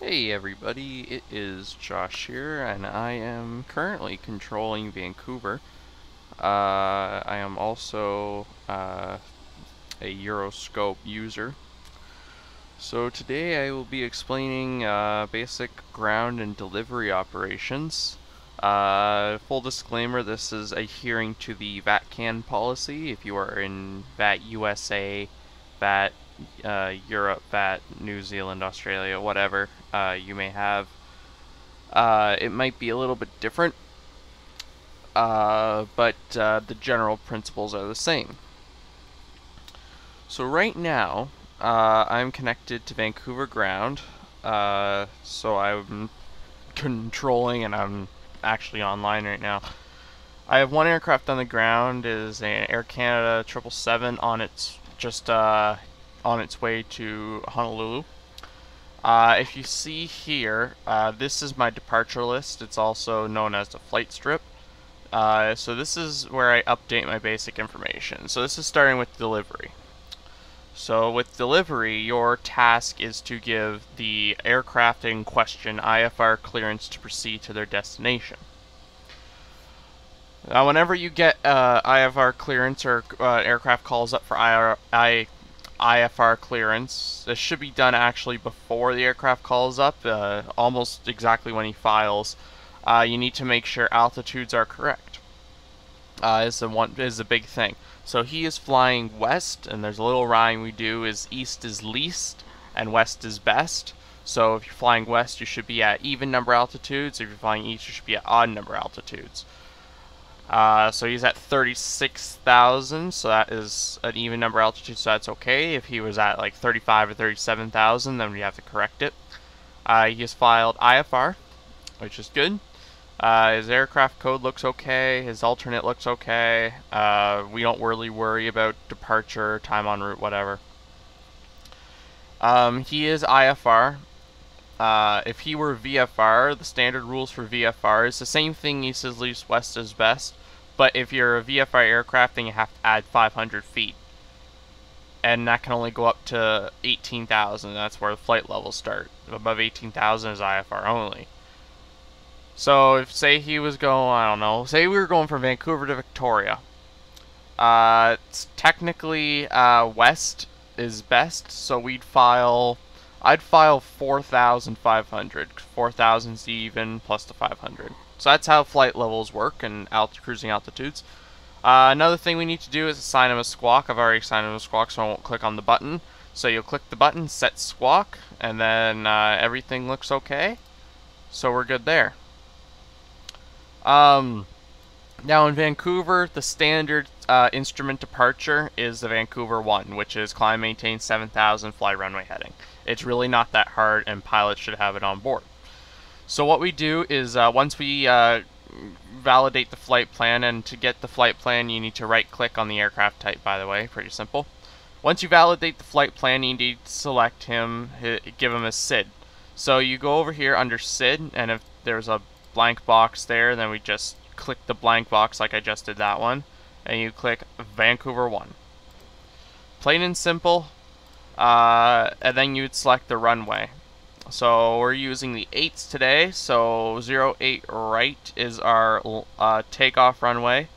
Hey everybody, it is Josh here, and I am currently controlling Vancouver. Uh, I am also uh, a Euroscope user. So today I will be explaining uh, basic ground and delivery operations. Uh, full disclaimer, this is adhering to the VATCAN policy. If you are in VAT USA, VAT uh, Europe, VAT, New Zealand, Australia, whatever uh, you may have. Uh, it might be a little bit different, uh, but uh, the general principles are the same. So right now, uh, I'm connected to Vancouver ground, so I'm controlling and I'm actually online right now. I have one aircraft on the ground, is an Air Canada 777 on its just uh, on its way to Honolulu. Uh, if you see here, uh, this is my departure list. It's also known as the flight strip. Uh, so this is where I update my basic information. So this is starting with delivery. So with delivery, your task is to give the aircraft in question IFR clearance to proceed to their destination. Now, whenever you get uh, IFR clearance or uh, aircraft calls up for IR, I, IFR clearance. This should be done actually before the aircraft calls up, uh, almost exactly when he files. Uh, you need to make sure altitudes are correct. Uh, is the one is a big thing. So he is flying west, and there's a little rhyme we do: is east is least and west is best. So if you're flying west, you should be at even number altitudes. If you're flying east, you should be at odd number altitudes. Uh, so he's at 36,000, so that is an even number altitude, so that's okay. If he was at like 35 or 37,000, then we have to correct it. Uh, he has filed IFR, which is good. Uh, his aircraft code looks okay. His alternate looks okay. Uh, we don't really worry about departure, time on route, whatever. Um, he is IFR. Uh, if he were VFR, the standard rules for VFR is the same thing east is least, west is best. But if you're a VFR aircraft, then you have to add 500 feet. And that can only go up to 18,000. That's where the flight levels start. Above 18,000 is IFR only. So if, say he was going, I don't know, say we were going from Vancouver to Victoria. Uh, technically, uh, west is best, so we'd file I'd file 4,500. 4,000's even plus the 500. So that's how flight levels work and alt cruising altitudes. Uh, another thing we need to do is assign him a squawk. I've already assigned him a squawk, so I won't click on the button. So you'll click the button, set squawk, and then uh, everything looks okay. So we're good there. Um, now in Vancouver, the standard uh, instrument departure is the Vancouver 1, which is climb maintain 7000 fly runway heading. It's really not that hard, and pilots should have it on board. So what we do is uh, once we uh, validate the flight plan, and to get the flight plan, you need to right-click on the aircraft type, by the way, pretty simple. Once you validate the flight plan, you need to select him, give him a SID. So you go over here under SID, and if there's a blank box there, then we just click the blank box like I just did that one, and you click Vancouver 1. Plain and simple, uh, and then you'd select the runway. So we're using the 8s today, so 08 right is our uh, takeoff runway,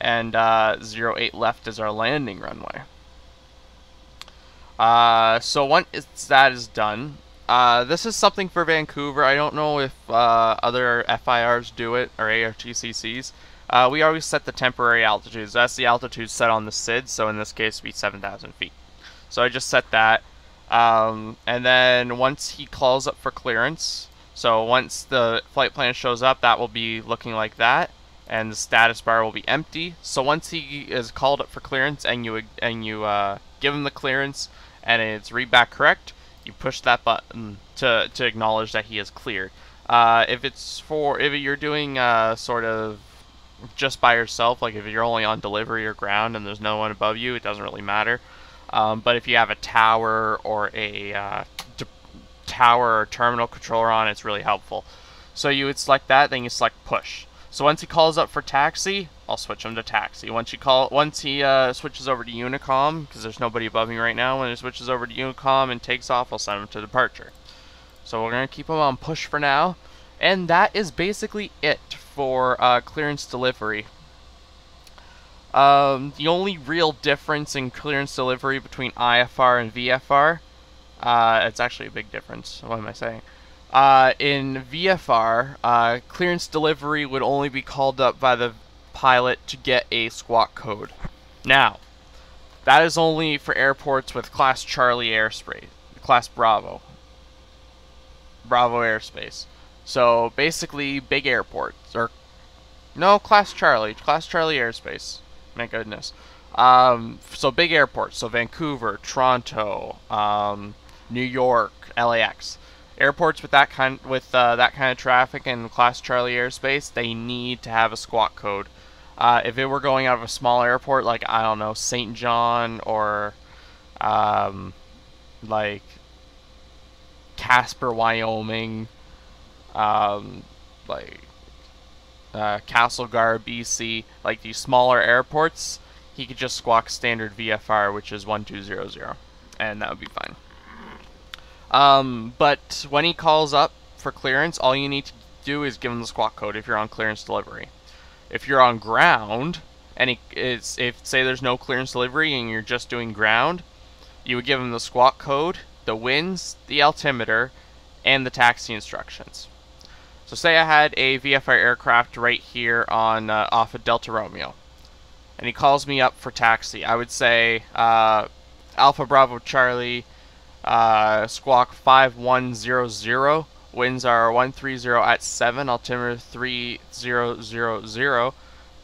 and uh, 08 left is our landing runway. Uh, so once that is done, uh, this is something for Vancouver. I don't know if uh, other FIRs do it, or ARTCCs. Uh, we always set the temporary altitudes. That's the altitude set on the SID, so in this case, be 7,000 feet. So I just set that. Um, and then once he calls up for clearance, so once the flight plan shows up, that will be looking like that, and the status bar will be empty. So once he is called up for clearance and you and you uh, give him the clearance and it's read back correct, you push that button to to acknowledge that he is cleared. Uh, if it's for if you're doing uh, sort of just by yourself, like if you're only on delivery or ground and there's no one above you, it doesn't really matter. Um, but if you have a tower or a uh, tower or terminal controller on, it's really helpful. So you would select that, then you select push. So once he calls up for taxi, I'll switch him to taxi. Once you call, once he uh, switches over to Unicom, because there's nobody above me right now, when he switches over to Unicom and takes off, I'll send him to departure. So we're going to keep him on push for now. And that is basically it for uh, clearance delivery. Um, the only real difference in clearance delivery between IFR and VFR, uh, it's actually a big difference. What am I saying? Uh, in VFR, uh, clearance delivery would only be called up by the pilot to get a squawk code. Now, that is only for airports with Class Charlie airspace, Class Bravo. Bravo airspace. So basically, big airports, or no, Class Charlie, Class Charlie airspace. My goodness. Um, so big airports, so Vancouver, Toronto, um, New York, LAX. Airports with that kind with uh, that kind of traffic and Class Charlie airspace, they need to have a squawk code. Uh, if it were going out of a small airport like I don't know St. John or um, like Casper, Wyoming, um, like uh, Castlegar, BC, like these smaller airports, he could just squawk standard VFR, which is 1200, and that would be fine. Um, but when he calls up for clearance, all you need to do is give him the squawk code if you're on clearance delivery. If you're on ground, and it's if say there's no clearance delivery and you're just doing ground, you would give him the squawk code, the winds, the altimeter, and the taxi instructions. So say I had a VFR aircraft right here on uh, off of Delta Romeo, and he calls me up for taxi. I would say uh, Alpha Bravo Charlie, uh, squawk 5100, winds are 130 at 7, altimeter 3000,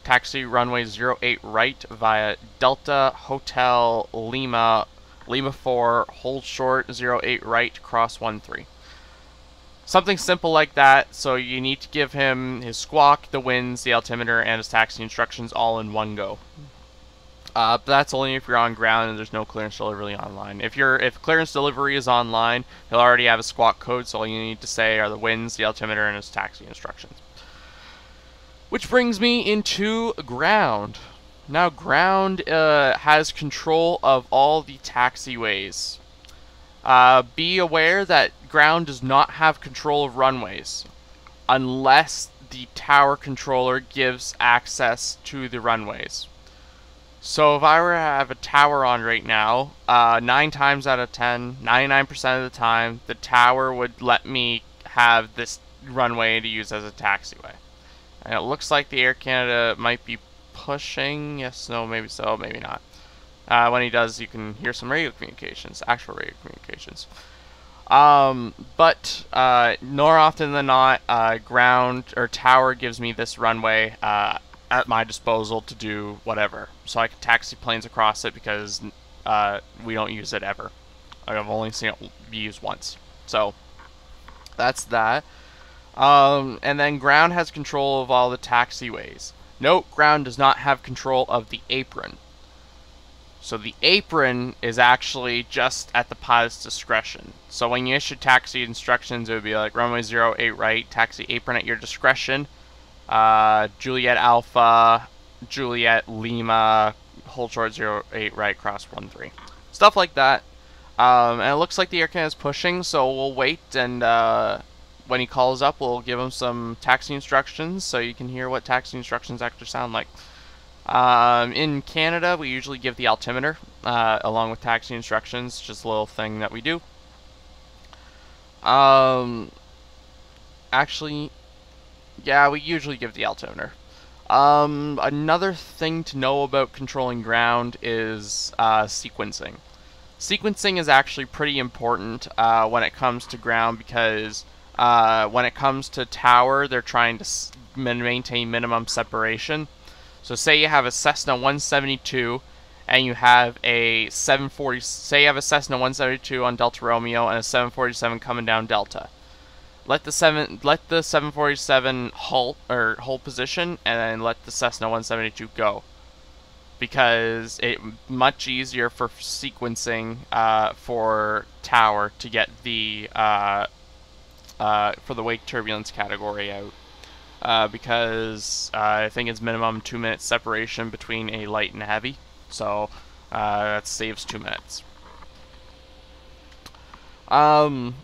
taxi runway 08 right via Delta Hotel Lima, Lima 4, hold short 08 right, cross 13. Something simple like that, so you need to give him his squawk, the winds, the altimeter, and his taxi instructions all in one go. Uh, but that's only if you're on ground and there's no clearance delivery online. If you're if clearance delivery is online, he'll already have a squawk code, so all you need to say are the winds, the altimeter, and his taxi instructions. Which brings me into ground. Now ground uh, has control of all the taxiways. Uh, be aware that ground does not have control of runways unless the tower controller gives access to the runways. So if I were to have a tower on right now, uh, 9 times out of 10, 99% of the time, the tower would let me have this runway to use as a taxiway. And it looks like the Air Canada might be pushing. Yes, no, maybe so, maybe not. Uh, when he does, you can hear some radio communications, actual radio communications. Um, but uh, often than not, uh, ground or tower gives me this runway uh, at my disposal to do whatever. So I can taxi planes across it because uh, we don't use it ever. I've only seen it be used once. So that's that. Um, and then ground has control of all the taxiways. Note, ground does not have control of the apron. So the apron is actually just at the pilot's discretion. So when you issue taxi instructions, it would be like runway 08 right, taxi apron at your discretion. Uh, Juliet Alpha, Juliet Lima, hold short 08 right, cross 1 3. Stuff like that. Um, and it looks like the Air Canada is pushing, so we'll wait and uh, when he calls up, we'll give him some taxi instructions so you can hear what taxi instructions actually sound like. Um, in Canada, we usually give the altimeter uh, along with taxi instructions, just a little thing that we do. Um, actually, yeah, we usually give the altimeter. Um, another thing to know about controlling ground is uh, sequencing. Sequencing is actually pretty important uh, when it comes to ground because uh, when it comes to tower, they're trying to maintain minimum separation. So say you have a Cessna 172 and you have a 740, say you have a Cessna 172 on Delta Romeo and a 747 coming down Delta. Let the seven, let the 747 halt or hold position, and then let the Cessna 172 go, because it much easier for sequencing uh, for tower to get the uh, uh, for the wake turbulence category out. Uh, because uh, I think it's minimum two minutes separation between a light and a heavy, so uh, that saves two minutes. Um,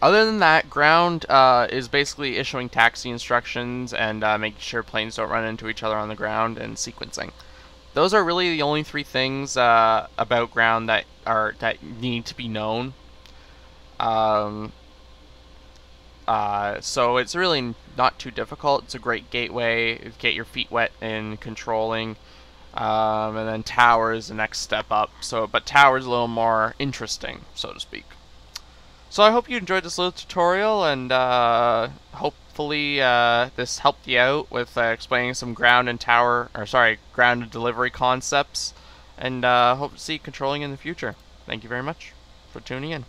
other than that, ground uh, is basically issuing taxi instructions and uh, making sure planes don't run into each other on the ground and sequencing. Those are really the only three things uh, about ground that are that need to be known. Um, uh, so it's really not too difficult. It's a great gateway. Get your feet wet in controlling. Um, and then tower is the next step up. So, but tower is a little more interesting, so to speak. So I hope you enjoyed this little tutorial, and uh, hopefully uh, this helped you out with uh, explaining some ground and tower, or sorry, ground and delivery concepts. And uh, hope to see controlling in the future. Thank you very much for tuning in.